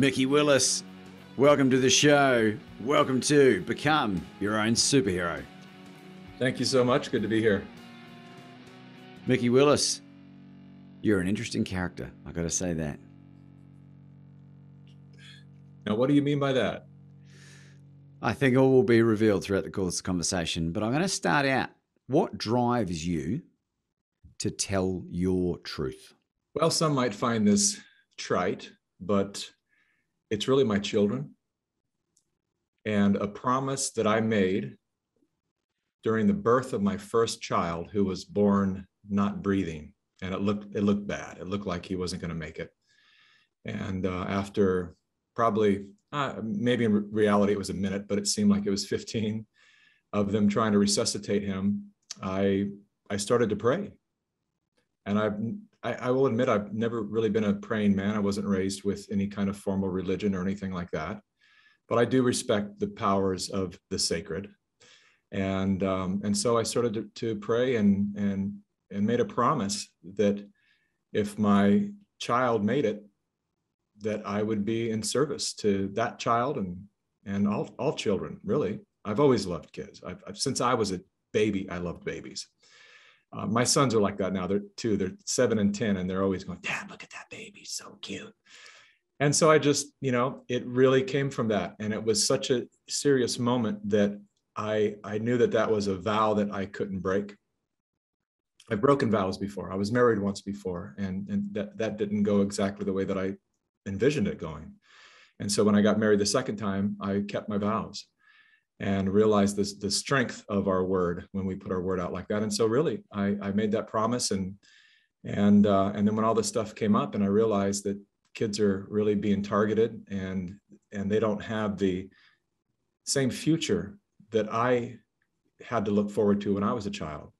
Mikki Willis, welcome to the show. Welcome to Become Your Own Superhero. Thank you so much. Good to be here. Mikki Willis, you're an interesting character. I got to say that. Now, what do you mean by that? I think all will be revealed throughout the course of the conversation, but I'm going to start out. What drives you to tell your truth? Well, some might find this trite, but it's really my children. And a promise that I made during the birth of my first child who was born not breathing. And it looked it looked bad. It looked like he wasn't going to make it. And uh, after probably uh, maybe in reality it was a minute but it seemed like it was 15 of them trying to resuscitate him i i started to pray. And I've, I, I will admit I've never really been a praying man. I wasn't raised with any kind of formal religion or anything like that, but I do respect the powers of the sacred, and um, and so I started to, to pray and and and made a promise that if my child made it, that I would be in service to that child and and all all children. Really, I've always loved kids. I've, I've since I was a baby, I loved babies uh, my sons are like that now. They're two, they're seven and 10, and they're always going, Dad, look at that baby, so cute. And so I just, you know, it really came from that. And it was such a serious moment that I, I knew that that was a vow that I couldn't break. I've broken vows before. I was married once before, and, and that, that didn't go exactly the way that I envisioned it going. And so when I got married the second time, I kept my vows and realize this the strength of our word when we put our word out like that. And so really, I, I made that promise and and uh, and then when all this stuff came up and I realized that kids are really being targeted and and they don't have the same future that I had to look forward to when I was a child.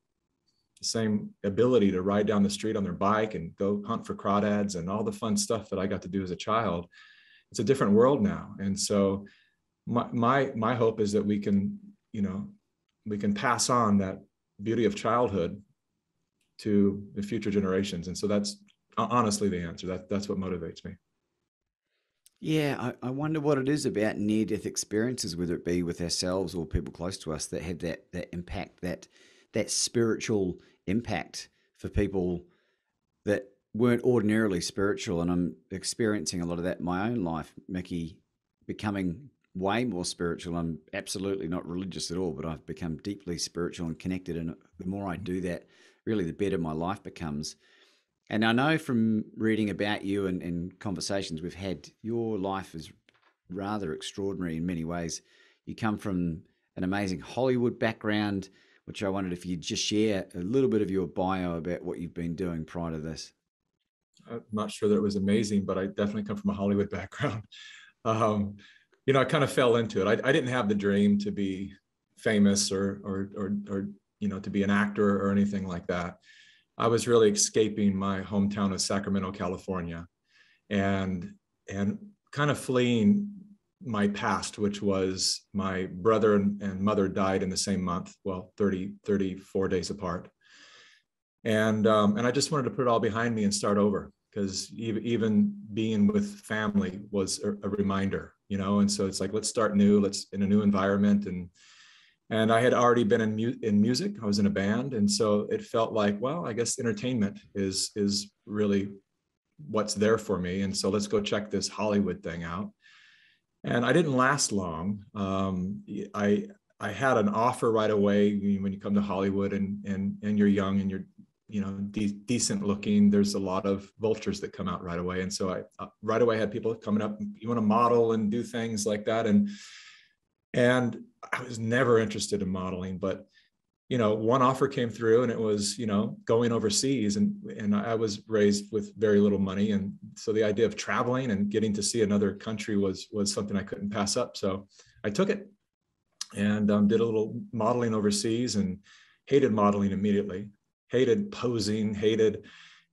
The same ability to ride down the street on their bike and go hunt for crawdads and all the fun stuff that I got to do as a child. It's a different world now. And so my my my hope is that we can you know we can pass on that beauty of childhood to the future generations. And so that's honestly the answer. That that's what motivates me. Yeah I, I wonder what it is about near death experiences whether it be with ourselves or people close to us that have that that impact that that spiritual impact for people that weren't ordinarily spiritual. And i'm experiencing a lot of that in my own life Mikki becoming way more spiritual. I'm absolutely not religious at all, but I've become deeply spiritual and connected. And the more I do that, really, the better my life becomes. And I know from reading about you and, and conversations we've had, your life is rather extraordinary in many ways. You come from an amazing Hollywood background, which I wondered if you'd just share a little bit of your bio about what you've been doing prior to this. I'm not sure that it was amazing, but I definitely come from a Hollywood background. Um, you know, I kind of fell into it. I, I didn't have the dream to be famous or, or, or, or, you know, to be an actor or anything like that. I was really escaping my hometown of Sacramento, California, and and kind of fleeing my past, which was my brother and, mother died in the same month, well, 30, 34 days apart. And um, and I just wanted to put it all behind me and start over because even being with family was a, reminder you know? And so it's like let's start new let's in a new environment. And and i had already been in, mu- in music. I was in a band. And so it felt like well i guess entertainment is is really what's there for me. And so let's go check this hollywood thing out. And i didn't last long. Um, i i had an offer right away when you come to hollywood and and and you're young and you're you know de- decent looking. There's a lot of vultures that come out right away. And so i uh, right away had people coming up you want to model and do things like that? And and i was never interested in modeling but you know one offer came through and it was you know going overseas and and i was raised with very little money. And so the idea of traveling and getting to see another country was was something i couldn't pass up. So i took it and um, did a little modeling overseas and hated modeling immediately hated posing, hated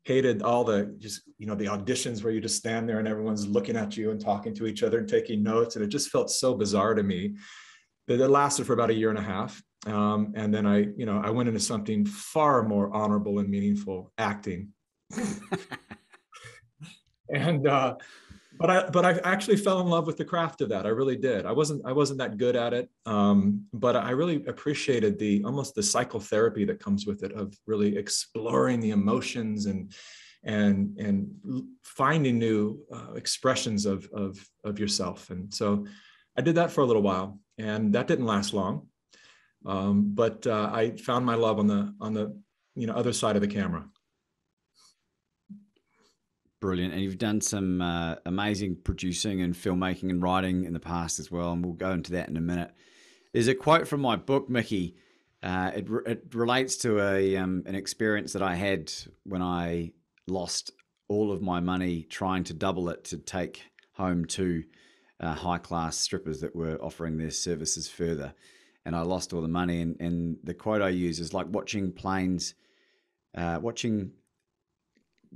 hated all the just you know the auditions where you just stand there and everyone's looking at you and talking to each other and taking notes. And it just felt so bizarre to me. That it lasted for about a year and a half. Um, and then i you know i went into something far more honorable and meaningful acting. And uh, but I but I actually fell in love with the craft of that. I really did. I wasn't I wasn't that good at it, um, but I really appreciated the almost the psychotherapy that comes with it of really exploring the emotions and and and finding new uh, expressions of, of of yourself. And so I did that for a little while, and that didn't last long. Um, but uh, I found my love on the on the you know other side of the camera. Brilliant. And you've done some uh, amazing producing and filmmaking and writing in the past as well. And we'll go into that in a minute. There's a quote from my book, Mikki. Uh, it, it relates to a um, an experience that I had when I lost all of my money trying to double it to take home two uh, high class strippers that were offering their services further. And I lost all the money. And, and the quote I use is like watching planes, uh, watching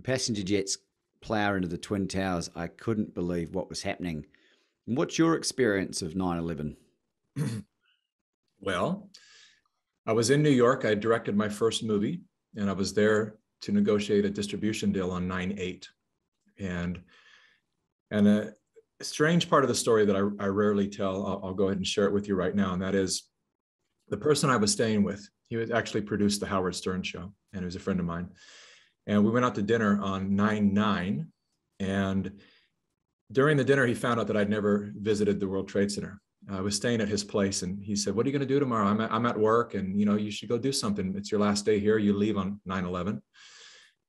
passenger jets plow into the Twin Towers, I couldn't believe what was happening. What's your experience of 9 11? well, I was in New York. I directed my first movie, and I was there to negotiate a distribution deal on 9 8. And, and a strange part of the story that I, I rarely tell, I'll, I'll go ahead and share it with you right now. And that is the person I was staying with, he was actually produced the Howard Stern show, and he was a friend of mine. And we went out to dinner on 9 9. And during the dinner, he found out that I'd never visited the World Trade Center. I was staying at his place and he said, What are you going to do tomorrow? I'm at, I'm at work and you know, you should go do something. It's your last day here. You leave on 9 11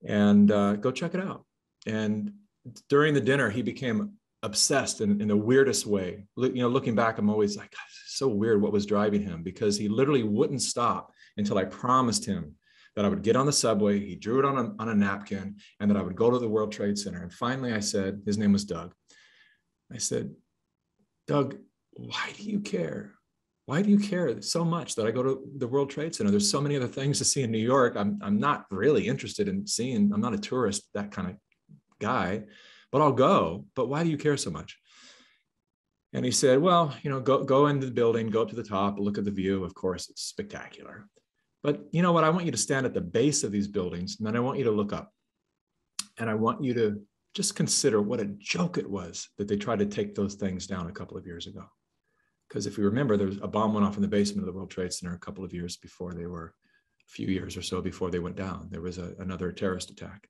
and uh, go check it out. And during the dinner, he became obsessed in, in the weirdest way. You know, looking back, I'm always like, so weird what was driving him because he literally wouldn't stop until I promised him that I would get on the subway. He drew it on a, on a napkin and that I would go to the World Trade Center. And finally, I said, his name was Doug. I said, Doug, why do you care? Why do you care so much that I go to the World Trade Center? There's so many other things to see in New York. I'm, I'm not really interested in seeing, I'm not a tourist, that kind of guy, but I'll go. But why do you care so much? And he said, Well, you know, go, go into the building, go up to the top, look at the view. Of course, it's spectacular. But you know what? I want you to stand at the base of these buildings, and then I want you to look up. And I want you to just consider what a joke it was that they tried to take those things down a couple of years ago. Because if you remember, there was a bomb went off in the basement of the World Trade Center a couple of years before they were, a few years or so before they went down. There was a, another terrorist attack.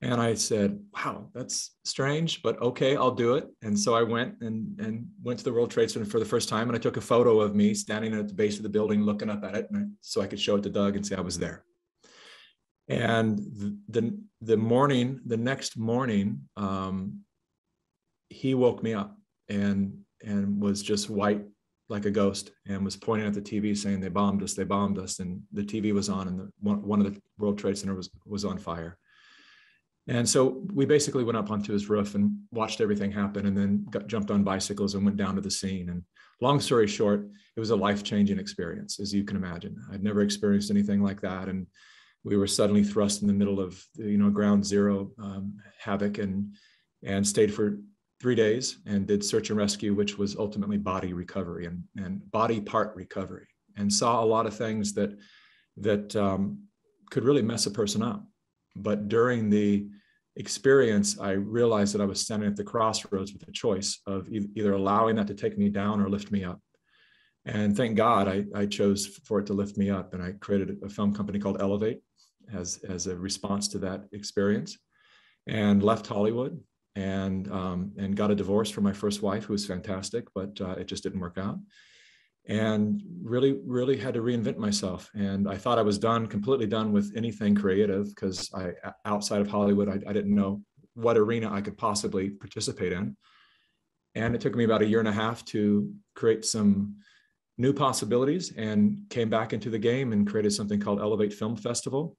And I said, wow, that's strange, but okay, I'll do it. And so I went and, and went to the World Trade Center for the first time. And I took a photo of me standing at the base of the building, looking up at it. I, so I could show it to Doug and say I was there. And the, the, morning, the next morning, um, he woke me up and, and was just white like a ghost and was pointing at the TV saying, they bombed us, they bombed us. And the TV was on and the, one, one of the World Trade Center was, was on fire and so we basically went up onto his roof and watched everything happen and then got, jumped on bicycles and went down to the scene. And long story short, it was a life changing experience, as you can imagine. I'd never experienced anything like that. And we were suddenly thrust in the middle of, you know, ground zero um, havoc and, and stayed for three days and did search and rescue, which was ultimately body recovery and, and body part recovery and saw a lot of things that, that um, could really mess a person up. But during the experience, I realized that I was standing at the crossroads with a choice of either allowing that to take me down or lift me up. And thank God I, I chose for it to lift me up. And I created a film company called Elevate as, as a response to that experience and left Hollywood and, um, and got a divorce from my first wife, who was fantastic, but uh, it just didn't work out and really really had to reinvent myself. And i thought i was done completely done with anything creative because i outside of hollywood I, I, didn't know what arena i could possibly participate in. And it took me about a year and a half to create some new possibilities and came back into the game and created something called elevate film festival.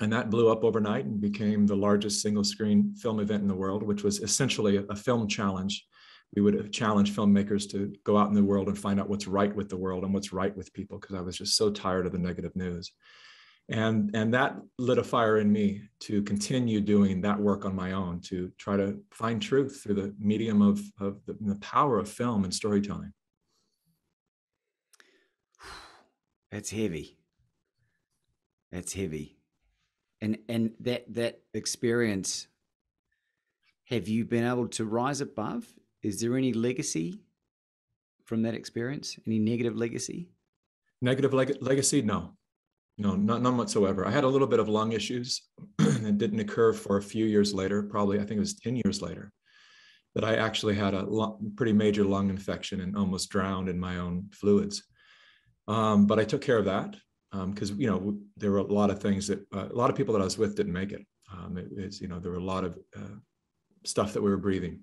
And that blew up overnight and became the largest single screen film event in the world which was essentially a, a film challenge we would challenge filmmakers to go out in the world and find out what's right with the world and what's right with people because I was just so tired of the negative news. And, and that lit a fire in me to continue doing that work on my own to try to find truth through the medium of, of the, the power of film and storytelling. That's heavy. That's heavy. And and that that experience have you been able to rise above? Is there any legacy from that experience? Any negative legacy? Negative leg- legacy? No, no, not, none whatsoever. I had a little bit of lung issues and didn't occur for a few years later, probably, I think it was 10 years later, that I actually had a pretty major lung infection and almost drowned in my own fluids. Um, but I took care of that because, um, you know, there were a lot of things that uh, a lot of people that I was with didn't make it. Um, it was, you know, there were a lot of uh, stuff that we were breathing.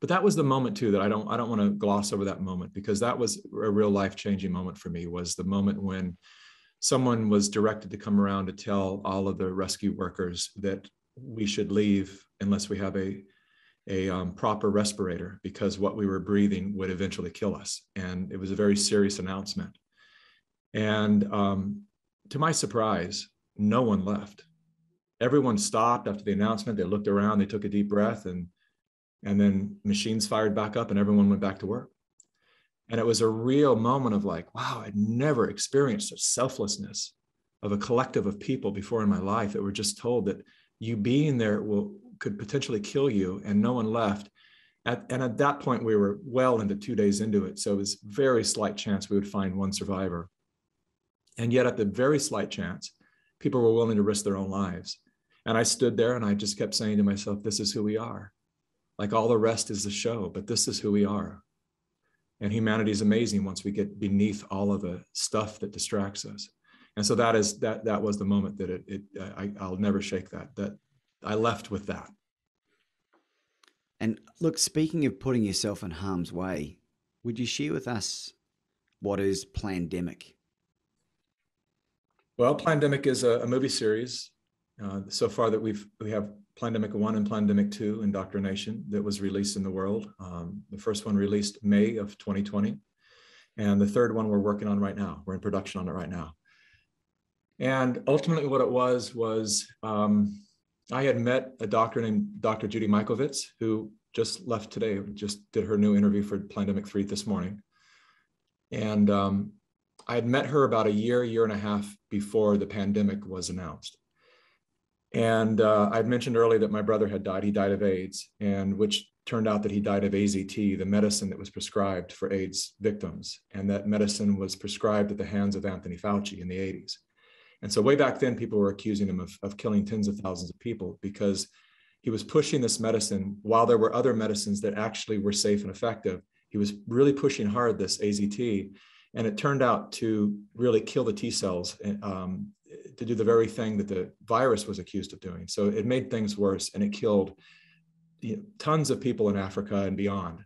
But that was the moment too that I don't I don't want to gloss over that moment because that was a real life changing moment for me was the moment when someone was directed to come around to tell all of the rescue workers that we should leave unless we have a a um, proper respirator because what we were breathing would eventually kill us. And it was a very serious announcement. And um, to my surprise no one left. Everyone stopped after the announcement. They looked around. They took a deep breath and and then machines fired back up and everyone went back to work and it was a real moment of like, wow, I'd never experienced such selflessness of a collective of people before in my life that were just told that you being there will could potentially kill you and no one left. At, and at that point, we were well into two days into it. So it was very slight chance we would find one survivor. And yet at the very slight chance, people were willing to risk their own lives. And I stood there and I just kept saying to myself, this is who we are. Like all the rest is the show, but this is who we are. And humanity is amazing once we get beneath all of the stuff that distracts us. And so that is that that was the moment that it, it I, i'll never shake that that i left with that. And look speaking of putting yourself in harm's way would you share with us what is plandemic? Well plandemic is a, a movie series uh, so far that we've we have Plandemic 1 and Plandemic 2 Indoctrination that was released in the world. Um, the first one released May of 2020. And the third one we're working on right now. We're in production on it right now. And ultimately, what it was was um, I had met a doctor named Dr. Judy Mikovits, who just left today, just did her new interview for Plandemic 3 this morning. And um, I had met her about a year, year and a half before the pandemic was announced. And uh, I'd mentioned earlier that my brother had died. He died of AIDS, and which turned out that he died of AZT, the medicine that was prescribed for AIDS victims. And that medicine was prescribed at the hands of Anthony Fauci in the 80s. And so, way back then, people were accusing him of, of killing tens of thousands of people because he was pushing this medicine while there were other medicines that actually were safe and effective. He was really pushing hard this AZT, and it turned out to really kill the T cells um, to do the very thing that the virus was accused of doing. So it made things worse and it killed you know, tons of people in Africa and beyond.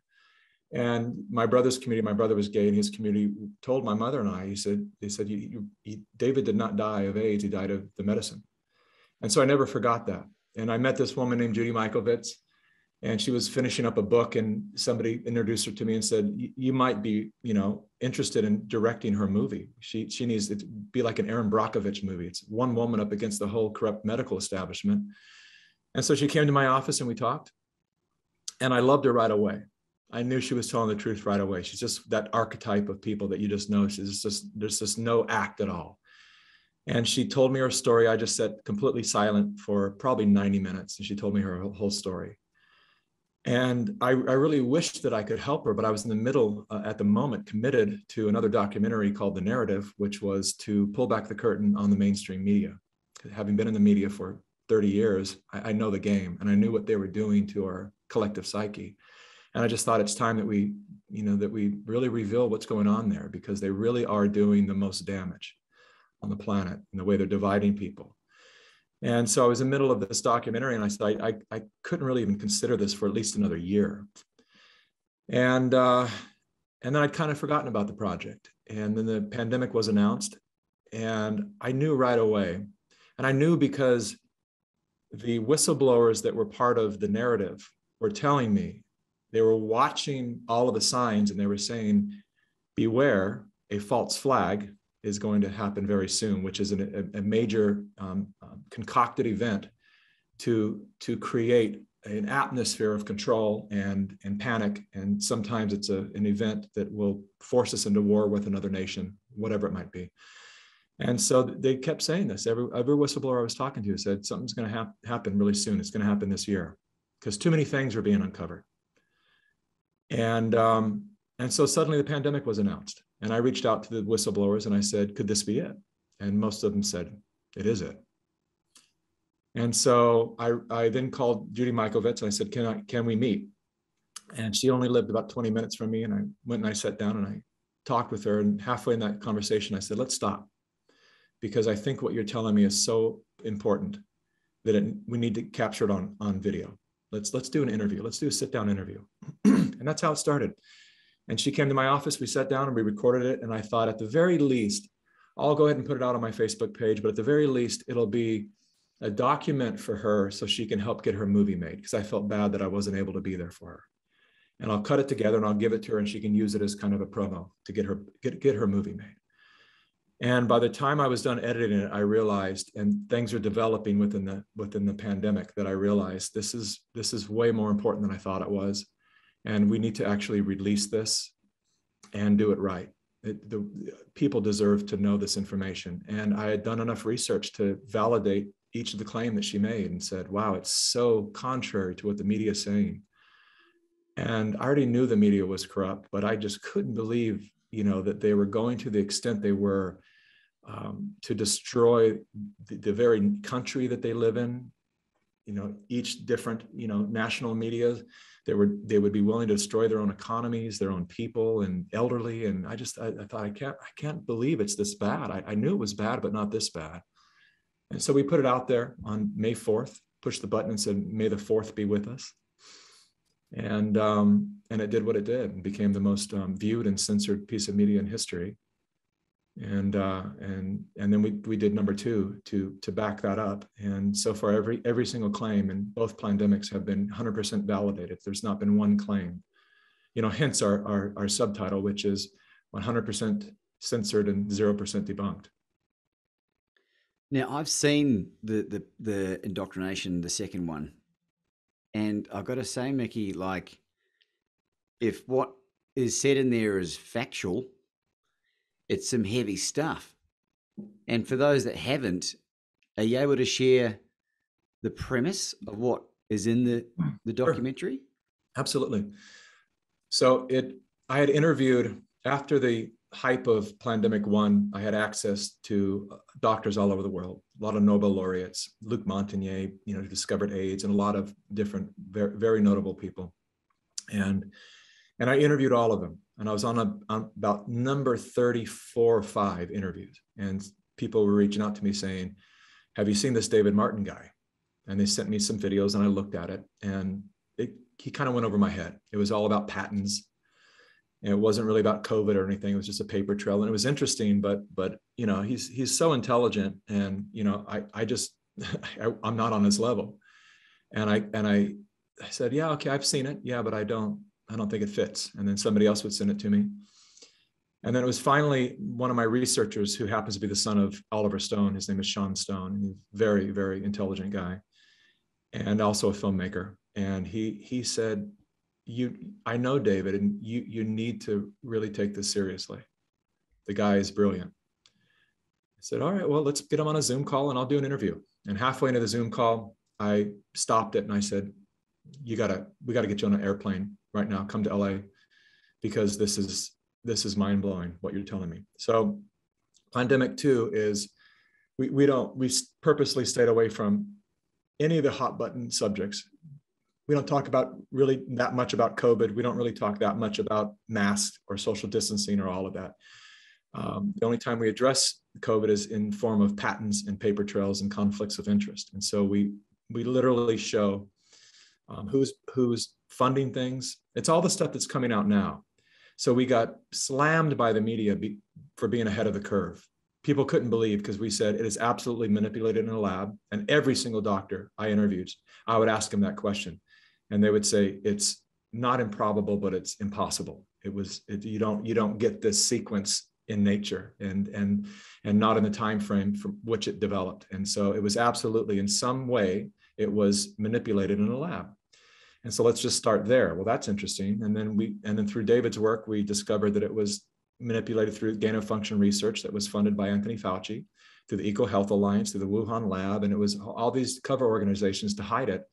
And my brother's community, my brother was gay, and his community told my mother and I, he said, they said, you, you, he, David did not die of AIDS, he died of the medicine. And so I never forgot that. And I met this woman named Judy Mikovits, and she was finishing up a book and somebody introduced her to me and said you might be you know interested in directing her movie. She she needs to be like an Erin Brockovich movie. It's one woman up against the whole corrupt medical establishment. And so she came to my office and we talked. And i loved her right away. I knew she was telling the truth right away. She's just that archetype of people that you just know. She's just there's just no act at all. And she told me her story. I just sat completely silent for probably 90 minutes and she told me her whole story and I, I, really wished that I could help her, but I was in the middle uh, at the moment committed to another documentary called The Narrative, which was to pull back the curtain on the mainstream media. Having been in the media for 30 years, I, I know the game and I knew what they were doing to our collective psyche. And I just thought it's time that we, you know, that we really reveal what's going on there because they really are doing the most damage on the planet in the way they're dividing people and so I was in the middle of this documentary and I said, I, I, couldn't really even consider this for at least another year. And, uh, and then I'd kind of forgotten about the project. And then the pandemic was announced. And I knew right away. And I knew because the whistleblowers that were part of the narrative were telling me, they were watching all of the signs and they were saying, beware, a false flag is going to happen very soon, which is an, a, a, major um, um, concocted event to, to create an atmosphere of control and, and panic. And sometimes it's a, an event that will force us into war with another nation, whatever it might be. And so they kept saying this. Every, every whistleblower I was talking to said something's going to hap- happen really soon. It's going to happen this year. because too many things were being uncovered. And um, and so suddenly the pandemic was announced, and I reached out to the whistleblowers and I said, "Could this be it?" And most of them said, "It is it." And so I, I then called Judy Mikovits and I said, "Can I can we meet?" And she only lived about 20 minutes from me, and I went and I sat down and I talked with her. And halfway in that conversation, I said, "Let's stop," because I think what you're telling me is so important that it, we need to capture it on on video. Let's let's do an interview. Let's do a sit down interview, and that's how it started. And she came to my office. We sat down and we recorded it. And I thought, at the very least, I'll go ahead and put it out on my Facebook page. But at the very least, it'll be a document for her so she can help get her movie made because I felt bad that I wasn't able to be there for her. And I'll cut it together and I'll give it to her and she can use it as kind of a promo to get her get, get her movie made. And by the time I was done editing it, I realized, and things are developing within the within the pandemic, that I realized this is this is way more important than I thought it was, and we need to actually release this and do it right. It, the people deserve to know this information, and I had done enough research to validate each of the claim that she made, and said, "Wow, it's so contrary to what the media is saying." And I already knew the media was corrupt, but I just couldn't believe, you know, that they were going to the extent they were um, to destroy the, the, very country that they live in. You know, each different, you know, national media, they would they would be willing to destroy their own economies, their own people, and elderly. And I just I, I thought I can't I can't believe it's this bad. I, I knew it was bad, but not this bad. And so we put it out there on May 4th, pushed the button and said, May the 4th be with us. And um, and it did what it did and became the most um, viewed and censored piece of media in history and uh, and and then we we did number two to to back that up. And so far, every every single claim in both Plandemics have been 100% validated. There's not been one claim, you know. Hence our our, our subtitle, which is 100% censored and 0% debunked. Now I've seen the the the indoctrination, the second one, and I've got to say, Mikki, like if what is said in there is factual it's some heavy stuff. And for those that haven't, are you able to share the premise of what is in the, the documentary? Sure. Absolutely. So it I had interviewed after the hype of Plandemic one, I had access to uh, doctors all over the world, a lot of Nobel laureates, Luc Montagnier, you know, who discovered AIDS, and a lot of different, very, very notable people. And and I interviewed all of them and I was on, a, on about number 34 or five interviews. And people were reaching out to me saying, Have you seen this David Martin guy? And they sent me some videos and I looked at it and it, he kind of went over my head. It was all about patents. And it wasn't really about COVID or anything. It was just a paper trail. And it was interesting, but, but, you know, he's, he's so intelligent and, you know, I, I just, I, I'm not on his level. And I, and I, I said, yeah, okay, I've seen it. Yeah, but I don't, I don't think it fits. And then somebody else would send it to me. And then it was finally one of my researchers who happens to be the son of Oliver Stone. His name is Sean Stone. He's a very, very intelligent guy and also a filmmaker. And he he said, You I know David, and you you need to really take this seriously. The guy is brilliant. I said, All right, well, let's get him on a Zoom call and I'll do an interview. And halfway into the Zoom call, I stopped it and I said, You gotta, we gotta get you on an airplane right now come to la because this is this is mind blowing what you're telling me. So Plandemic two is we, we don't we purposely stayed away from any of the hot button subjects. We don't talk about really that much about covid. We don't really talk that much about masks or social distancing or all of that. Um, the only time we address covid is in form of patents and paper trails and conflicts of interest. And so we we literally show um, who's who's funding things. It's all the stuff that's coming out now. So we got slammed by the media be, for being ahead of the curve. People couldn't believe because we said it is absolutely manipulated in a lab. And every single doctor I interviewed, I would ask them that question, and they would say it's not improbable, but it's impossible. It was it, you don't you don't get this sequence in nature and and and not in the time frame from which it developed. And so it was absolutely in some way it was manipulated in a lab. And so let's just start there. Well, that's interesting. And then we, and then through David's work, we discovered that it was manipulated through gain of function research that was funded by Anthony Fauci, through the EcoHealth Alliance, through the Wuhan lab, and it was all these cover organizations to hide it.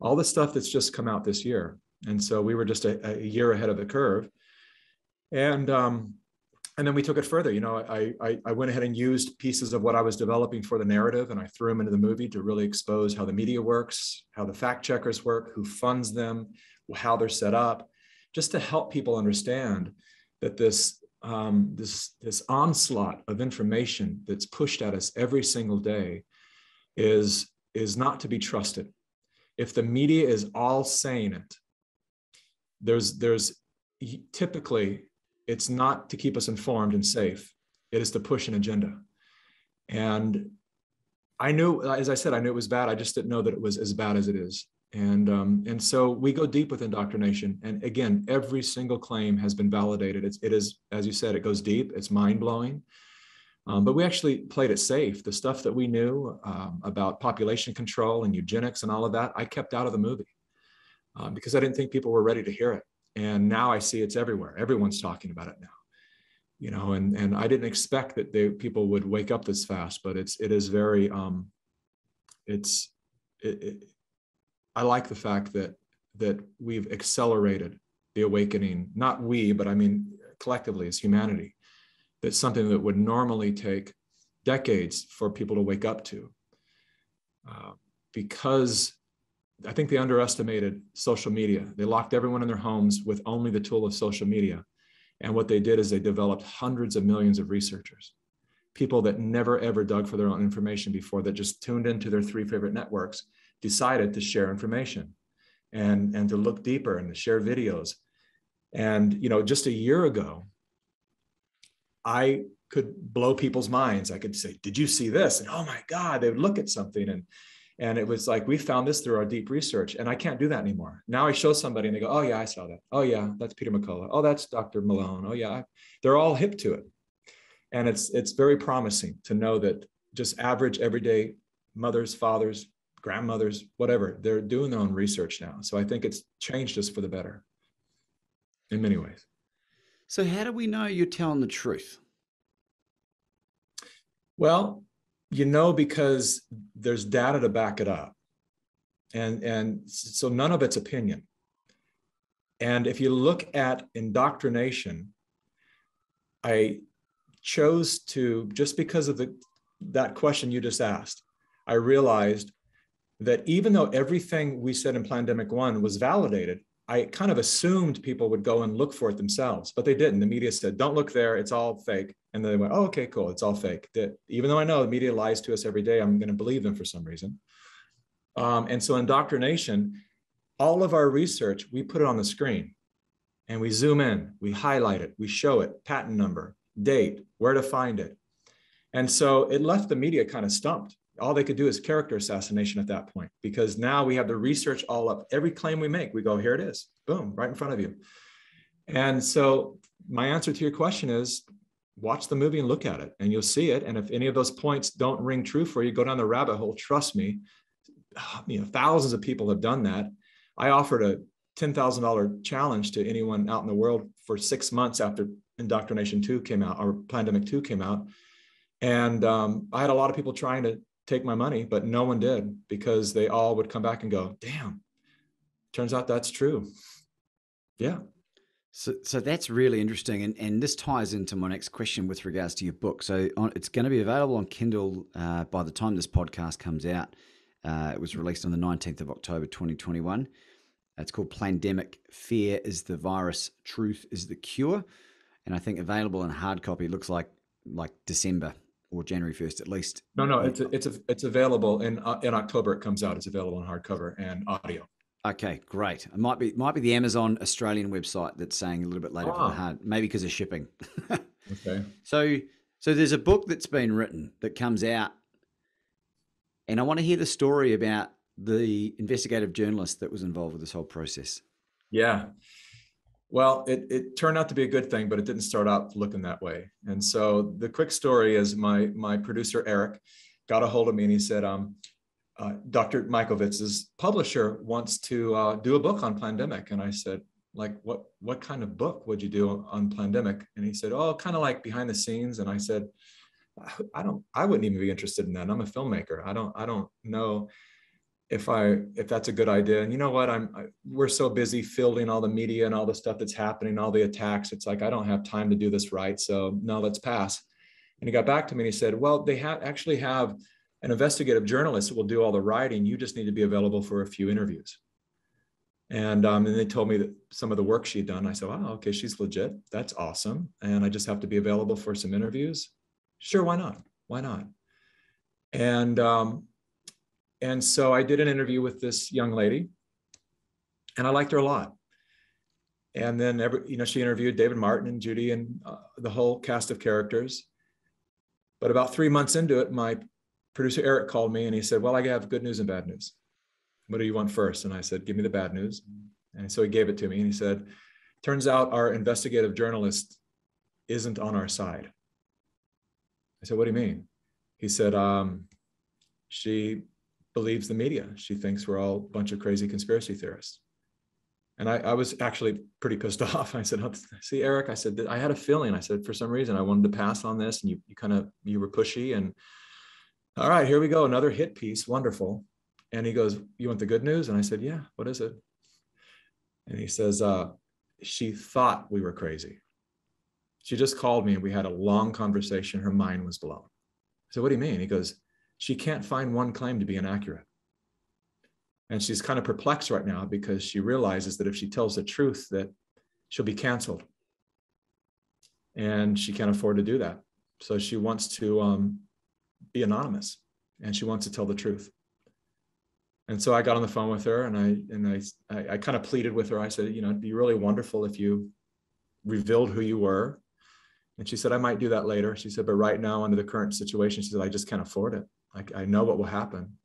all the stuff that's just come out this year. And so we were just a, a year ahead of the curve. And um, and then we took it further. You know, I, I, I went ahead and used pieces of what I was developing for the narrative, and I threw them into the movie to really expose how the media works, how the fact checkers work, who funds them, how they're set up, just to help people understand that this um, this this onslaught of information that's pushed at us every single day is is not to be trusted. If the media is all saying it, there's there's typically it's not to keep us informed and safe. It is to push an agenda. And I knew, as I said, I knew it was bad. I just didn't know that it was as bad as it is. And um, and so we go deep with indoctrination. And again, every single claim has been validated. It's, it is, as you said, it goes deep. It's mind blowing. Um, but we actually played it safe. The stuff that we knew um, about population control and eugenics and all of that, I kept out of the movie uh, because I didn't think people were ready to hear it and now i see it's everywhere. Everyone's talking about it now you know and and i didn't expect that they people would wake up this fast but it's it is very um it's it, it, i like the fact that that we've accelerated the awakening not we but i mean collectively as humanity that's something that would normally take decades for people to wake up to. Uh, because I think they underestimated social media. They locked everyone in their homes with only the tool of social media. And what they did is they developed hundreds of millions of researchers, people that never ever dug for their own information before, that just tuned into their three favorite networks, decided to share information and, and to look deeper and to share videos. And, you know, just a year ago, I could blow people's minds. I could say, Did you see this? And oh my God, they would look at something and and it mm-hmm. was like, we found this through our deep research, and I can't do that anymore. Now I show somebody and they go, oh, yeah, I saw that. Oh, yeah, that's Peter McCullough. Oh, that's Dr. Malone. Oh, yeah. They're all hip to it. And it's, it's very promising to know that just average, everyday mothers, fathers, grandmothers, whatever, they're doing their own research now. So I think it's changed us for the better in many ways. So, how do we know you're telling the truth? Well, you know because there's data to back it up. And and so none of it's opinion. And if you look at indoctrination i chose to just because of the that question you just asked i realized that even though everything we said in Plandemic one was validated I kind of assumed people would go and look for it themselves, but they didn't. The media said, don't look there, it's all fake. And then they went, oh, okay, cool, it's all fake. That even though I know the media lies to us every day, I'm going to believe them for some reason. Um, and so indoctrination, all of our research, we put it on the screen and we zoom in, we highlight it, we show it, patent number, date, where to find it. And so it left the media kind of stumped all they could do is character assassination at that point because now we have the research all up. Every claim we make we go here it is. Boom right in front of you. And so my answer to your question is watch the movie and look at it and you'll see it. And if any of those points don't ring true for you go down the rabbit hole. Trust me you know thousands of people have done that. I offered a $10000 challenge to anyone out in the world for six months after indoctrination 2 came out or Plandemic 2 came out. And um, i had a lot of people trying to take my money, but no one did because they all would come back and go, damn, turns out that's true. Yeah. So, so that's really interesting. And, and this ties into my next question with regards to your book. So on, it's going to be available on Kindle uh, by the time this podcast comes out. Uh, it was released on the 19th of October, 2021. It's called Plandemic Fear is the Virus, Truth is the Cure. And I think available in hard copy, looks like like December or January 1st at least. No, no, it's a, it's a, it's available in uh, in October. It comes out. It's available in hardcover and audio. Okay, great. It might be might be the Amazon Australian website that's saying a little bit later for the ah. hard, maybe because of shipping. okay. So so there's a book that's been written that comes out, and I want to hear the story about the investigative journalist that was involved with this whole process. Yeah. Well, it, it turned out to be a good thing, but it didn't start out looking that way. And so the quick story is my my producer Eric got a hold of me and he said, um, uh, Dr. Mikovits's publisher wants to uh, do a book on Plandemic. And I said, like, what what kind of book would you do on Plandemic? And he said, oh, kind of like behind the scenes. And I said, I don't, I wouldn't even be interested in that. I'm a filmmaker. I don't, I don't know. If I if that's a good idea. And you know what? I'm I, we're so busy fielding all the media and all the stuff that's happening, all the attacks. It's like I don't have time to do this right. So no, let's pass. And he got back to me and he said, "Well, they have actually have an investigative journalist that will do all the writing. You just need to be available for a few interviews." And um, and they told me that some of the work she'd done. I said, "Wow, okay, she's legit. That's awesome." And I just have to be available for some interviews. Sure, why not? Why not? And um, and so I did an interview with this young lady, and I liked her a lot. And then every, you know, she interviewed David Martin and Judy and uh, the whole cast of characters. But about three months into it, my producer Eric called me and he said, "Well, I have good news and bad news. What do you want first? And I said, "Give me the bad news." And so he gave it to me and he said, "Turns out our investigative journalist isn't on our side." I said, "What do you mean?" He said, um, "She believes the media. She thinks we're all a bunch of crazy conspiracy theorists. And I, I was actually pretty pissed off. I said, oh, see, Eric, I said, I had a feeling. I said, for some reason, I wanted to pass on this and you, you kind of, you were pushy and all right, here we go. Another hit piece. Wonderful. And he goes, you want the good news? And I said, yeah, what is it? And he says, uh, she thought we were crazy. She just called me and we had a long conversation. Her mind was blown. I said, what do you mean? He goes, she can't find one claim to be inaccurate. And she's kind of perplexed right now because she realizes that if she tells the truth, that she'll be canceled. And she can't afford to do that. So she wants to um, be anonymous and she wants to tell the truth. And so I got on the phone with her and I and I I, I kind of pleaded with her. I said, you know, it'd be really wonderful if you revealed who you were. And she said, I might do that later. She said, but right now, under the current situation, she said, I just can't afford it. I, I know what will happen.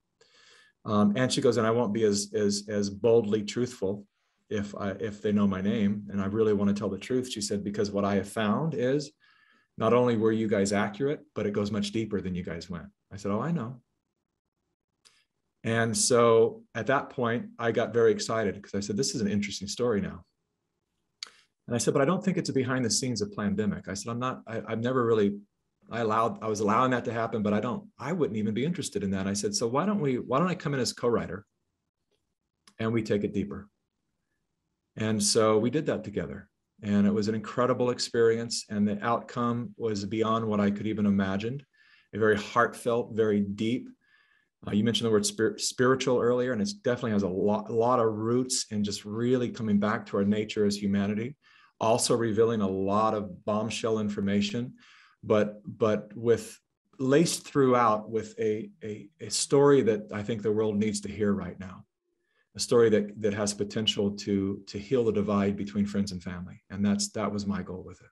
Um, and she goes, and I won't be as as as boldly truthful if I if they know my name. And I really want to tell the truth. She said, because what I have found is not only were you guys accurate, but it goes much deeper than you guys went. I said, Oh, I know. And so at that point, I got very excited because I said, This is an interesting story now. And I said, but I don't think it's a behind the scenes of Plandemic. I said, I'm not, I, have never really I allowed, I was allowing that to happen, but I don't, I wouldn't even be interested in that. I said, so why don't we, why don't I come in as co-writer and we take it deeper? And so we did that together. And it was an incredible experience. And the outcome was beyond what I could even imagine. A very heartfelt, very deep. Uh, you mentioned the word spir- spiritual earlier, and it definitely has a lot, a lot of roots in just really coming back to our nature as humanity. Also revealing a lot of bombshell information but but with laced throughout with a, a, a story that I think the world needs to hear right now, a story that that has potential to to heal the divide between friends and family, and that's that was my goal with it.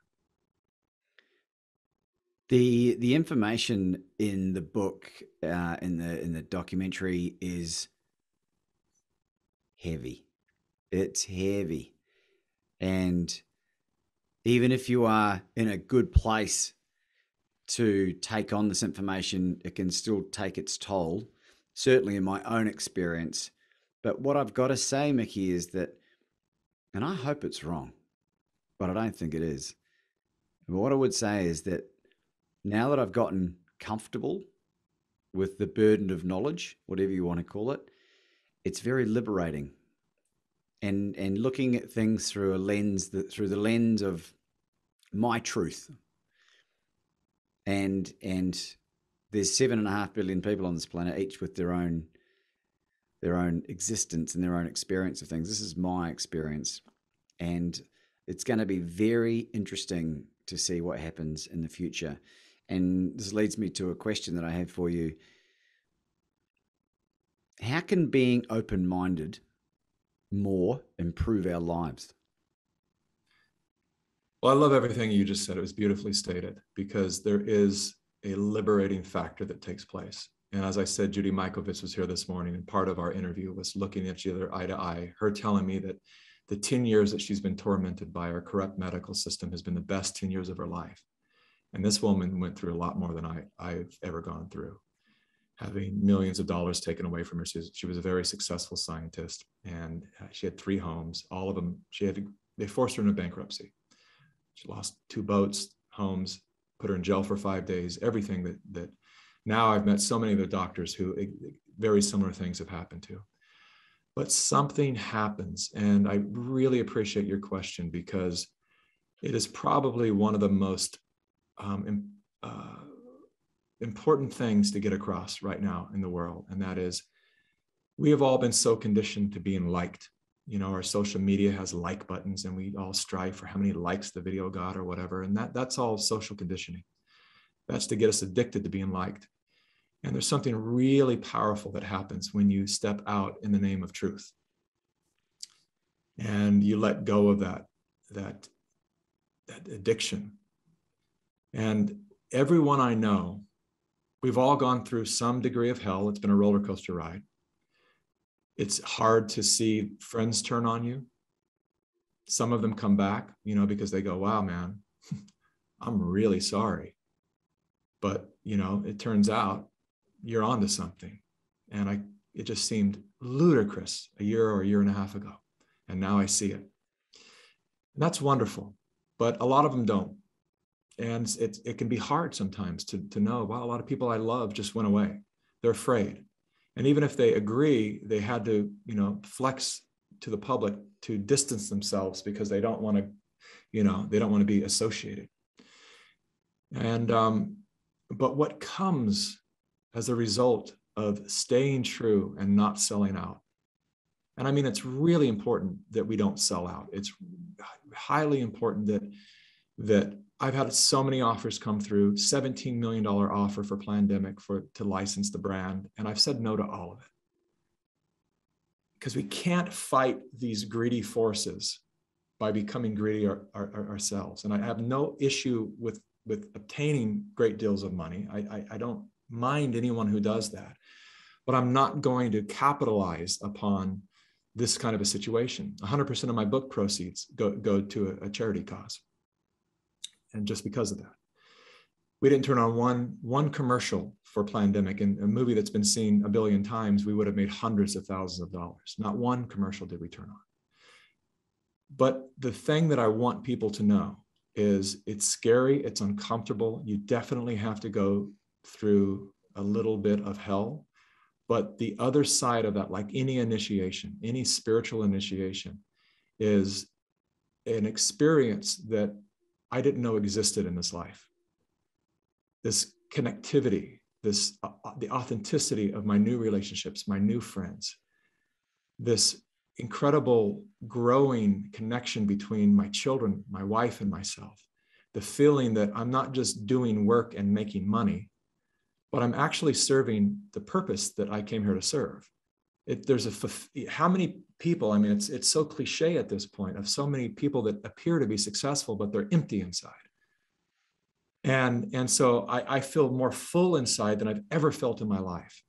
The the information in the book uh, in the in the documentary is heavy. It's heavy, and even if you are in a good place to take on this information, it can still take its toll, certainly in my own experience. But what I've got to say, Mikki, is that, and I hope it's wrong, but I don't think it is. But what I would say is that now that I've gotten comfortable with the burden of knowledge, whatever you want to call it, it's very liberating. And and looking at things through a lens that through the lens of my truth, and and there's seven and a half billion people on this planet, each with their own their own existence and their own experience of things. This is my experience, and it's going to be very interesting to see what happens in the future. And this leads me to a question that I have for you. How can being open minded more improve our lives? Well, I love everything you just said. It was beautifully stated because there is a liberating factor that takes place. And as I said, Judy Mikovits was here this morning, and part of our interview was looking at each other eye to eye, her telling me that the 10 years that she's been tormented by our corrupt medical system has been the best 10 years of her life. And this woman went through a lot more than I, I've ever gone through, having millions of dollars taken away from her. She was, she was a very successful scientist, and uh, she had three homes. All of them, she had they forced her into bankruptcy she lost two boats, homes, put her in jail for five days, everything that that now I've met so many of the doctors who very similar things have happened to. But something happens. And I really appreciate your question because it is probably one of the most um, uh, important things to get across right now in the world. And that is, we have all been so conditioned to being liked. You know, our social media has like buttons and we all strive for how many likes the video got or whatever. And that, that's all social conditioning. That's to get us addicted to being liked. And there's something really powerful that happens when you step out in the name of truth. And you let go of that, that, that addiction. And everyone I know, we've all gone through some degree of hell. It's been a roller coaster ride. It's hard to see friends turn on you. Some of them come back, you know, because they go, wow, man, I'm really sorry. But, you know, it turns out you're onto something. And I, it just seemed ludicrous a year or a year and a half ago. And now I see it. And that's wonderful. But a lot of them don't. And it, it can be hard sometimes to, to know, wow, a lot of people I love just went away. They're afraid. And even if they agree, they had to, you know, flex to the public to distance themselves because they don't want to, you know, they don't want to be associated. And um, but what comes as a result of staying true and not selling out. And I mean, it's really important that we don't sell out. It's highly important that that I've had so many offers come through, $17 million offer for Plandemic for to license the brand. And I've said no to all of it. Because we can't fight these greedy forces by becoming greedy our, our, ourselves. And I have no issue with, with obtaining great deals of money. I, I, I don't mind anyone who does that. But I'm not going to capitalize upon this kind of a situation. 100% of my book proceeds go, go to a, a charity cause. And just because of that. We didn't turn on one, one commercial for Plandemic. In a movie that's been seen a billion times, we would have made hundreds of thousands of dollars. Not one commercial did we turn on. But the thing that I want people to know is it's scary, it's uncomfortable. You definitely have to go through a little bit of hell. But the other side of that, like any initiation, any spiritual initiation, is an experience that I didn't know existed in this life. This connectivity, this uh, uh, the authenticity of my new relationships, my new friends, this incredible growing connection between my children, my wife, and myself. The feeling that I'm not just doing work and making money, but I'm actually serving the purpose that I came here to serve. It, there's a how many people? I mean, it's it's so cliche at this point of so many people that appear to be successful, but they're empty inside. And and so I, I feel more full inside than I've ever felt in my life.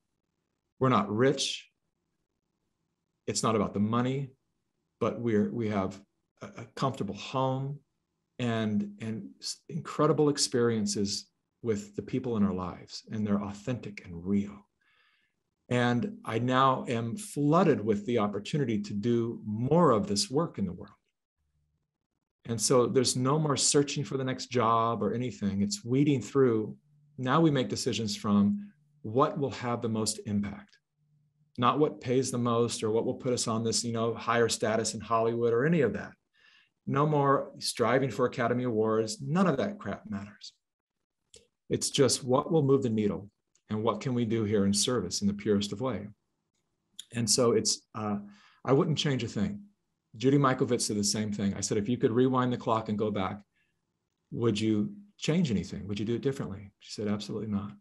We're not rich. It's not about the money, but we're we have a, a comfortable home and and incredible experiences with the people in our lives, and they're authentic and real. And I now am flooded with the opportunity to do more of this work in the world. And so there's no more searching for the next job or anything. It's weeding through. Now we make decisions from what will have the most impact, not what pays the most or what will put us on this, you know, higher status in Hollywood or any of that. No more striving for Academy Awards. None of that crap matters. It's just what will move the needle and what can we do here in service in the purest of way. And so it's, uh, I wouldn't change a thing. Judy Mikovits said the same thing. I said, if you could rewind the clock and go back, would you change anything? Would you do it differently? She said, absolutely not.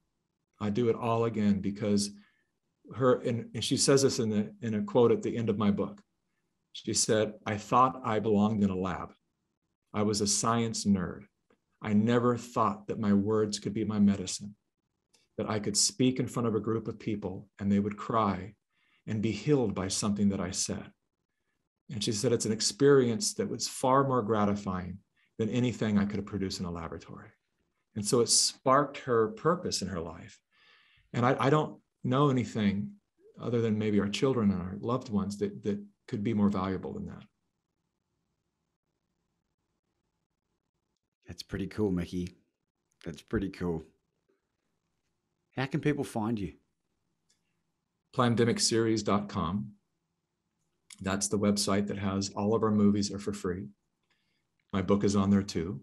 I do it all again because her, and, and she says this in, the, in a quote at the end of my book. She said, I thought I belonged in a lab. I was a science nerd. I never thought that my words could be my medicine, that I could speak in front of a group of people and they would cry and be healed by something that I said. And she said it's an experience that was far more gratifying than anything I could have produced in a laboratory. And so it sparked her purpose in her life. And I, I don't know anything other than maybe our children and our loved ones that, that could be more valuable than that. That's pretty cool, Mikki. That's pretty cool. How can people find you? Plandemicseries.com. That's the website that has all of our movies are for free. My book is on there too.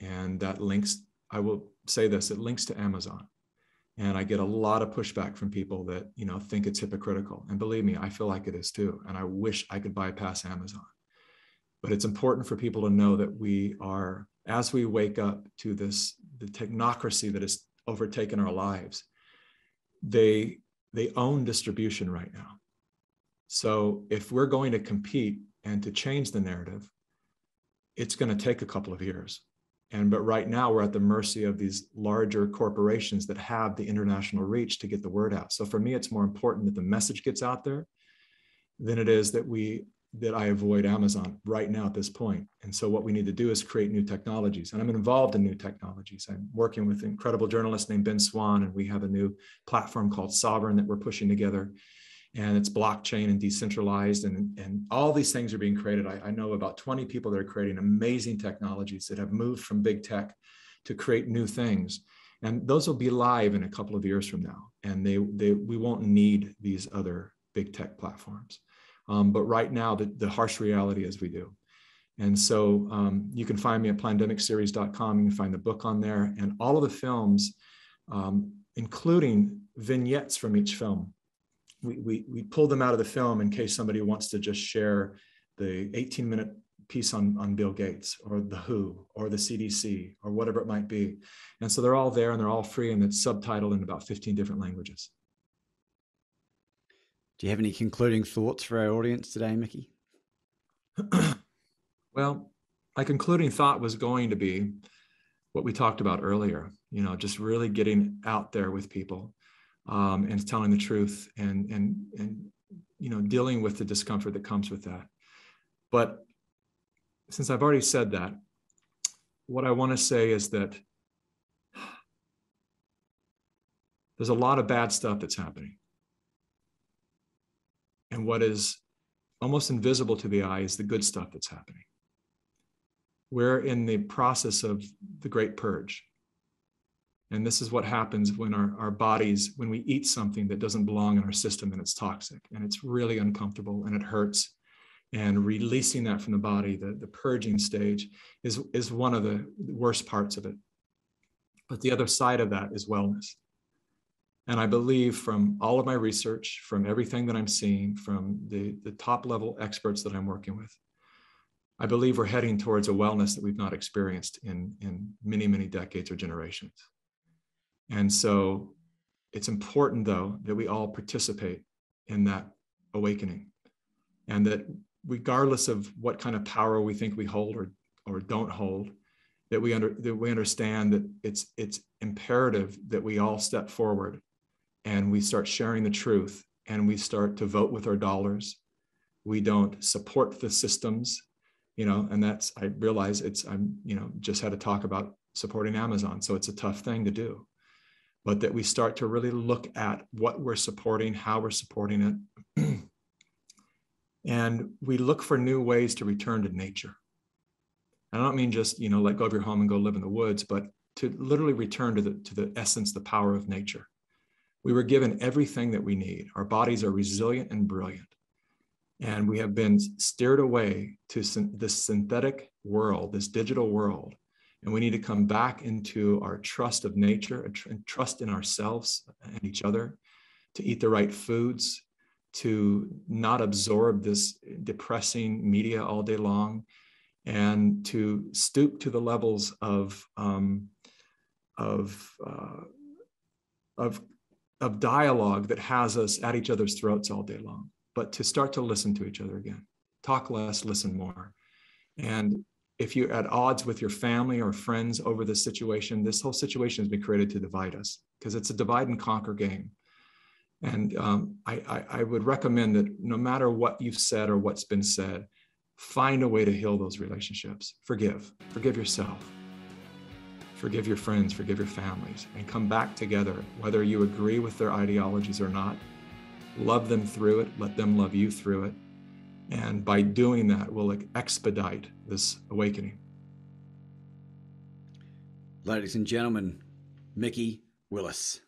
And that links, I will say this, it links to Amazon. And I get a lot of pushback from people that, you know, think it's hypocritical. And believe me, I feel like it is too. And I wish I could bypass Amazon. But it's important for people to know that we are, as we wake up to this, the technocracy that has overtaken our lives, they they own distribution right now. So if we're going to compete and to change the narrative, it's going to take a couple of years. And but right now we're at the mercy of these larger corporations that have the international reach to get the word out. So for me, it's more important that the message gets out there than it is that we that I avoid Amazon right now at this point. And so what we need to do is create new technologies. And I'm involved in new technologies. I'm working with an incredible journalist named Ben Swann, and we have a new platform called Sovereign that we're pushing together. And it's blockchain and decentralized, and, and all these things are being created. I, I know about 20 people that are creating amazing technologies that have moved from big tech to create new things. And those will be live in a couple of years from now. And they, they we won't need these other big tech platforms. Um, but right now, the, the harsh reality is we do. And so um, you can find me at plandemicseries.com. You can find the book on there and all of the films, um, including vignettes from each film. We, we, we pull them out of the film in case somebody wants to just share the 18 minute piece on, on Bill Gates or the WHO or the CDC or whatever it might be. And so they're all there and they're all free and it's subtitled in about 15 different languages. Do you have any concluding thoughts for our audience today, Mikki? well, my concluding thought was going to be what we talked about earlier, you know, just really getting out there with people um, and telling the truth and, and, and, you know, dealing with the discomfort that comes with that. But since I've already said that, what I want to say is that there's a lot of bad stuff that's happening. And what is almost invisible to the eye is the good stuff that's happening. We're in the process of the great purge. And this is what happens when our, our bodies, when we eat something that doesn't belong in our system and it's toxic and it's really uncomfortable and it hurts. And releasing that from the body, the, the purging stage, is, is one of the worst parts of it. But the other side of that is wellness. And I believe from all of my research, from everything that I'm seeing, from the, the top level experts that I'm working with, I believe we're heading towards a wellness that we've not experienced in, in many, many decades or generations. And so it's important, though, that we all participate in that awakening and that regardless of what kind of power we think we hold or, or don't hold, that we, under, that we understand that it's, it's imperative that we all step forward and we start sharing the truth and we start to vote with our dollars. We don't support the systems you know and that's i realize it's i'm you know just had to talk about supporting amazon. So it's a tough thing to do but that we start to really look at what we're supporting how we're supporting it. And we look for new ways to return to nature. I don't mean just you know let go of your home and go live in the woods but to literally return to the to the essence the power of nature we were given everything that we need. Our bodies are resilient and brilliant. And we have been steered away to this synthetic world, this digital world. And we need to come back into our trust of nature and trust in ourselves and each other, to eat the right foods, to not absorb this depressing media all day long, and to stoop to the levels of, um, of, uh, of of dialogue that has us at each other's throats all day long, but to start to listen to each other again. Talk less, listen more. And if you're at odds with your family or friends over this situation, this whole situation has been created to divide us because it's a divide and conquer game. And um, I, I, I would recommend that no matter what you've said or what's been said, find a way to heal those relationships. Forgive, forgive yourself forgive your friends, forgive your families, and come back together, whether you agree with their ideologies or not. Love them through it, let them love you through it. And by doing that, we'll expedite this awakening. Ladies and gentlemen, Mikki Willis.